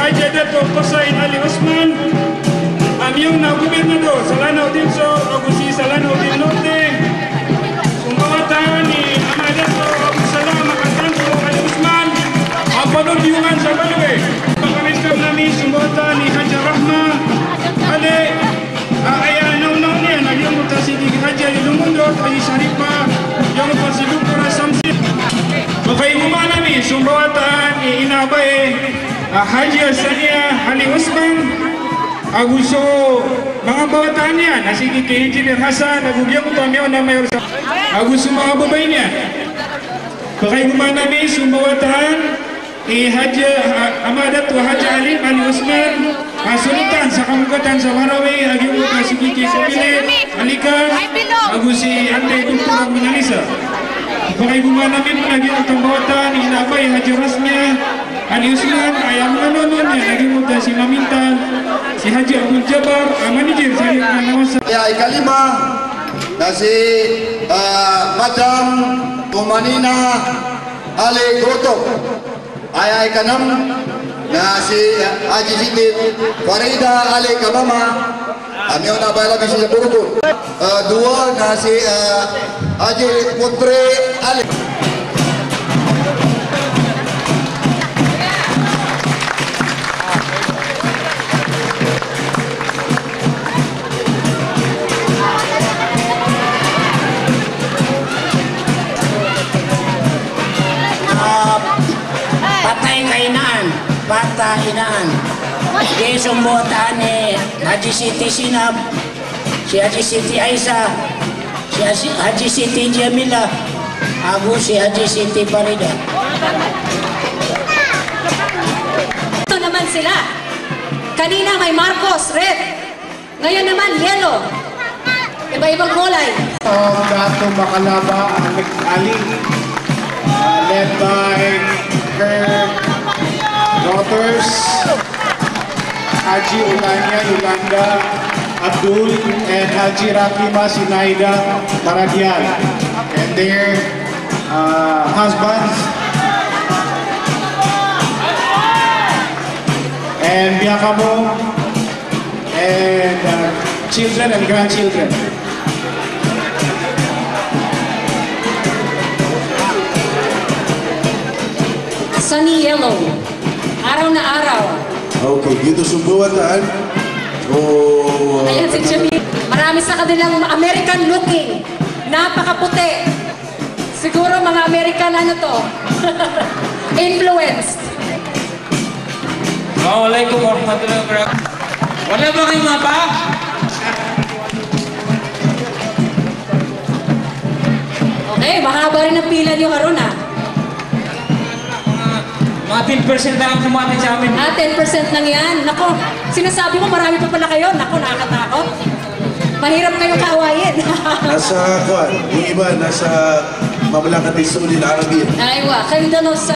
Haji Dato Kosain Ali Osman, ang iyong na gobernador sa Lanao del Sur, Agusi sa Lanao del Norte, sumbawatan ni Amadato Abu Salam Makatanto Ali Osman, ang panudyungan sa Balwe. Maka-welcome namin sumbawatan ni Haji Rahma Ali, Haji Sania Ali Usman Aguso mga bawatan niya nasigi kay Engineer Hasan Agugyan ko tamiyaw na mayor sa Aguso mga babay niya namin sumbawatan ni Haji uh, Amadat wa Haji Ali Ali Usman. Uh, Sultan sa kamugatan sa Marawi Agyong ko nasigi kay Sabile Alika Agusi Ante Kultura Minalisa Pakai bunga namin lagi ang tambawatan inabay Haji Rasmia Ali Usman ayam nanonon ya lagi muda si Maminta si Haji Abdul Jabbar ang manager sa iyo na naman sa Kaya ikalima na si ah, Madam Tumanina Ali Goto. Ay ikanam na si ah, Haji Siti Farida Ali Kabama. Kami ang nabala bisi sa Burubur. Ah, dua na si ah, Haji Putri Ali. Di sumbutan ni Haji Siti Sinab. Si Haji Siti Aisa. Si Haji, Haji Siti Jamila. Ako si Haji Siti Farida. Ito naman sila. Kanina may Marcos, red. Ngayon naman, yellow. Iba-ibang kulay. of Dato Makalaba Alex Ali, led by her daughters, Haji Ulanya Yolanda Abdul and Haji Rakima Sinaida Maragyan, and their uh, husbands. And Biakamo and uh, children and grandchildren. Sunny yellow. Araw na araw. Okay, dito sumbuatan. So, Ayan si Jimmy. Marami sa kanilang American looking. Napakaputi. Siguro mga American ano to. Influenced. Assalamualaikum warahmatullahi wabarakatuh Wala ba kayong mapa? Okay, mahaba rin ang pila niyo. Mga 10% lang ang kumatin sa amin Ah, 10% lang yan. Nako, sinasabi mo marami pa pala kayo. Nako, nakakatakot. Mahirap kayong kaawayin. nasa, kuan, yung iba, nasa Mamlakati Saudi Arabia. Aywa, kayo daw sa